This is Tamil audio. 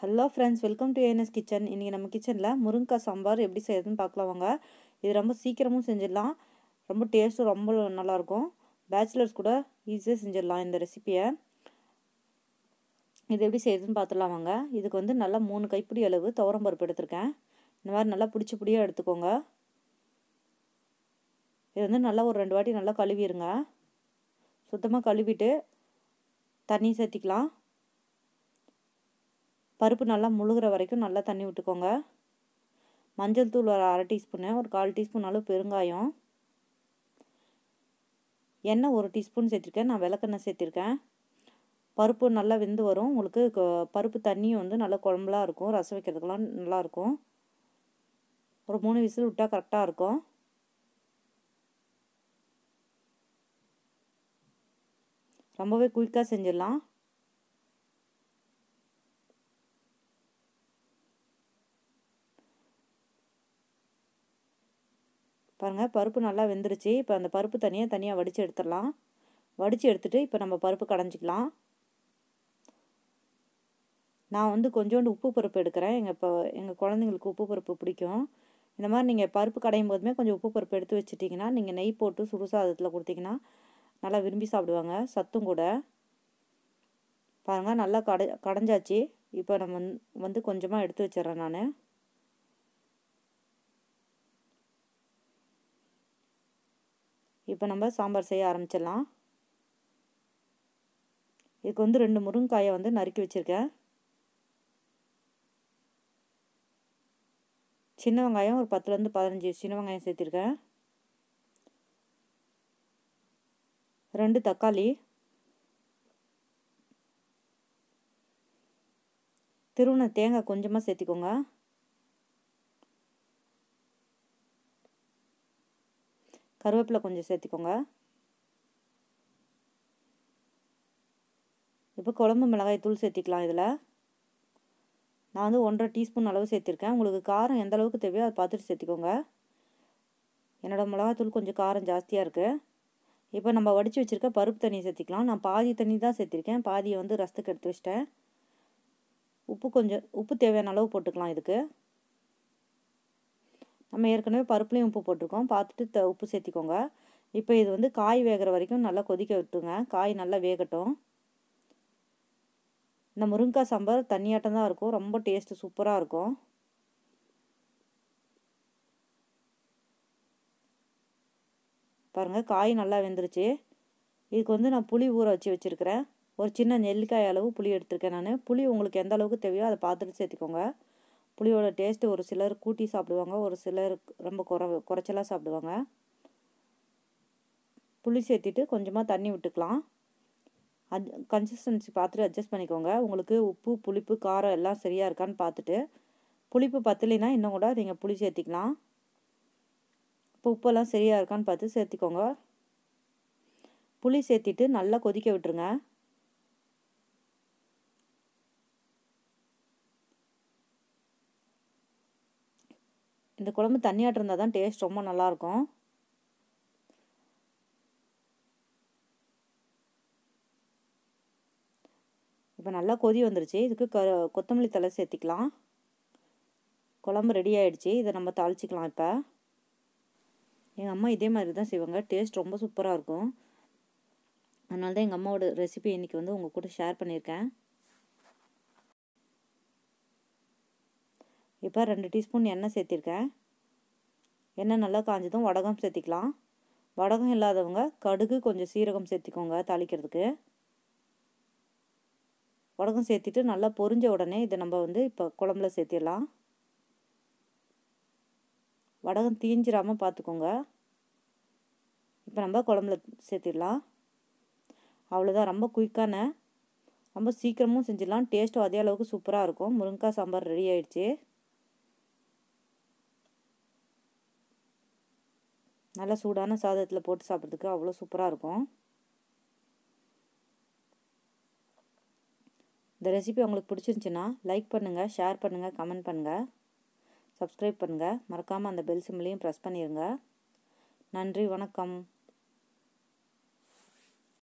Hello friends welcome to ANS kitchen இன்றைக்கி நம்ம கிச்சனில் முருங்கைக்காய் சாம்பார் எப்படி செய்யறதுன்னு பார்க்கலாம் வாங்க. இது ரொம்ப சீக்கிரமும் செஞ்சிடலாம். ரொம்ப டேஸ்ட்டும் ரொம்ப நல்லாயிருக்கும். பேச்சுலர்ஸ் கூட ஈஸியாக செஞ்சிடலாம் இந்த ரெசிப்பியை இது எப்படி செய்யறதுன்னு பார்த்துலாம் வாங்க. இதுக்கு வந்து நல்லா மூணு கைப்பிடி அளவு துவரம் பருப்பு எடுத்திருக்கேன். இந்த மாதிரி நல்லா பிடிச்சி பிடியாக எடுத்துக்கோங்க. இது வந்து நல்லா ஒரு ரெண்டு வாட்டி நல்லா கழுவிடுங்க சுத்தமாக கழுவிட்டு தண்ணி சேர்த்திக்கலாம். பருப்பு நல்லா முழுகிற வரைக்கும் நல்லா தண்ணி விட்டுக்கோங்க. மஞ்சள் தூள் ஒரு அரை டீஸ்பூனு ஒரு கால் டீஸ்பூன் அளவு பெருங்காயம். எண்ணெய் ஒரு டீஸ்பூன் சேர்த்திருக்கேன் நான் விளக்கெண்ணெய் சேர்த்திருக்கேன். பருப்பு நல்லா வெந்து வரும். உங்களுக்கு பருப்பு தண்ணியும் வந்து நல்லா குழம்புலாம் இருக்கும் ரசம் வைக்கிறதுக்கெலாம் நல்லாயிருக்கும் ஒரு மூணு விசில் விட்டால் கரெக்டாக இருக்கும். ரொம்பவே குயிக்காக செஞ்சிடலாம். பாருங்கள் பருப்பு நல்லா வெந்துருச்சு. இப்போ அந்த பருப்பு தனியாக தனியாக வடித்து எடுத்துடலாம். வடித்து எடுத்துகிட்டு இப்போ நம்ம பருப்பு கடைஞ்சிக்கலாம். நான் வந்து கொஞ்சோண்டு உப்பு பருப்பு எடுக்கிறேன். எங்கள் இப்போ எங்கள் குழந்தைங்களுக்கு உப்பு பருப்பு பிடிக்கும். இந்த மாதிரி நீங்கள் பருப்பு கடையும் போதுமே கொஞ்சம் உப்பு பருப்பு எடுத்து வச்சுட்டிங்கன்னா நீங்கள் நெய் போட்டு சுடுசாதத்தில் கொடுத்தீங்கன்னா நல்லா விரும்பி சாப்பிடுவாங்க. சத்தும் கூட. பாருங்கள் நல்லா கடை கடைஞ்சாச்சு. இப்போ நம்ம வந்து கொஞ்சமாக எடுத்து வச்சிட்றேன் நான். இப்போ நம்ம சாம்பார் செய்ய ஆரம்பிச்சிடலாம். இதுக்கு வந்து ரெண்டு முருங்காயை வந்து நறுக்கி வச்சுருக்கேன். சின்ன வெங்காயம் ஒரு பத்துலேருந்து பதினஞ்சு சின்ன வெங்காயம் சேர்த்திருக்கேன். ரெண்டு தக்காளி. திருவண்ண தேங்காய் கொஞ்சமாக சேர்த்திக்கோங்க. கருவேப்பிலை கொஞ்சம் சேர்த்திக்கோங்க. இப்போ குழம்பு மிளகாய் தூள் சேர்த்திக்கலாம் இதில். நான் வந்து ஒன்றரை டீஸ்பூன் அளவு சேர்த்திருக்கேன். உங்களுக்கு காரம் எந்த அளவுக்கு தேவையோ அதை பார்த்துட்டு சேர்த்திக்கோங்க. என்னோடய மிளகாத்தூள் கொஞ்சம் காரம் ஜாஸ்தியாக இருக்குது இப்போ நம்ம வடித்து வச்சுருக்க பருப்பு தண்ணி சேர்த்திக்கலாம். நான் பாதி தண்ணி தான் சேர்த்திருக்கேன். பாதியை வந்து ரசத்துக்கு எடுத்து வச்சிட்டேன். உப்பு கொஞ்சம் உப்பு தேவையான அளவு போட்டுக்கலாம் இதுக்கு. நம்ம ஏற்கனவே பருப்புலேயும் உப்பு போட்டிருக்கோம். பார்த்துட்டு த உப்பு சேர்த்திக்கோங்க. இப்போ இது வந்து காய் வேகிற வரைக்கும் நல்லா கொதிக்க விட்டுருங்க. காய் நல்லா வேகட்டும். இந்த முருங்கைக்காய் சாம்பார் தண்ணியாட்டம் தான் இருக்கும். ரொம்ப டேஸ்ட்டு சூப்பராக இருக்கும். பாருங்கள் காய் நல்லா வெந்துருச்சு. இதுக்கு வந்து நான் புளி ஊற வச்சு வச்சுருக்கிறேன். ஒரு சின்ன நெல்லிக்காய் அளவு புளி எடுத்திருக்கேன் நான். புளி உங்களுக்கு எந்த அளவுக்கு தேவையோ அதை பார்த்துட்டு சேர்த்துக்கோங்க. புளியோட டேஸ்ட்டு ஒரு சிலர் கூட்டி சாப்பிடுவாங்க ஒரு சிலர் ரொம்ப குறை குறைச்சலாக சாப்பிடுவாங்க. புளி சேர்த்திட்டு கொஞ்சமாக தண்ணி விட்டுக்கலாம். அட் கன்சிஸ்டன்சி பார்த்துட்டு அட்ஜஸ்ட் பண்ணிக்கோங்க. உங்களுக்கு உப்பு புளிப்பு காரம் எல்லாம் சரியாக இருக்கான்னு பார்த்துட்டு புளிப்பு பத்தலைன்னா இன்னும் கூட நீங்கள் புளி சேர்த்திக்கலாம். இப்போ உப்பெல்லாம் சரியாக இருக்கான்னு பார்த்து சேர்த்திக்கோங்க. புளி சேர்த்திட்டு நல்லா கொதிக்க விட்டுருங்க. இந்த குழம்பு தண்ணியாட்டு இருந்தால் தான் டேஸ்ட் ரொம்ப நல்லாயிருக்கும். இப்போ நல்லா கொதி வந்துருச்சு. இதுக்கு க கொத்தமல்லி தலை சேர்த்திக்கலாம். குழம்பு ரெடி ஆகிடுச்சு இதை நம்ம தாளிச்சிக்கலாம் இப்போ. எங்கள் அம்மா இதே மாதிரி தான் செய்வாங்க. டேஸ்ட் ரொம்ப சூப்பராக இருக்கும். அதனால தான் எங்கள் அம்மாவோட ரெசிபி இன்றைக்கி வந்து உங்கள் கூட ஷேர் பண்ணியிருக்கேன். இப்போ ரெண்டு டீஸ்பூன் எண்ணெய் சேர்த்திருக்கேன். எண்ணெய் நல்லா காஞ்சதும் வடகம் சேர்த்திக்கலாம். வடகம் இல்லாதவங்க கடுகு கொஞ்சம் சீரகம் சேர்த்திக்கோங்க தாளிக்கிறதுக்கு. வடகம் சேர்த்திட்டு நல்லா பொரிஞ்ச உடனே இதை நம்ம வந்து இப்போ குழம்புல சேர்த்திடலாம். வடகம் தீஞ்சிராமல் பார்த்துக்கோங்க. இப்போ நம்ம குழம்புல சேர்த்திடலாம். அவ்வளோதான். ரொம்ப குயிக்கான ரொம்ப சீக்கிரமும் செஞ்சிடலாம். டேஸ்ட்டும் அதே அளவுக்கு சூப்பராக இருக்கும். முருங்கைக்காய் சாம்பார் ரெடி ஆயிடுச்சு. நல்லா சூடான சாதத்தில் போட்டு சாப்பிட்றதுக்கு அவ்வளோ சூப்பராக இருக்கும். இந்த ரெசிபி உங்களுக்கு பிடிச்சிருந்துச்சின்னா லைக் பண்ணுங்கள் ஷேர் பண்ணுங்கள் கமெண்ட் பண்ணுங்கள் சப்ஸ்கிரைப் பண்ணுங்கள் மறக்காமல் அந்த பெல் சிம்லையும் ப்ரெஸ் பண்ணிடுங்க நன்றி வணக்கம்.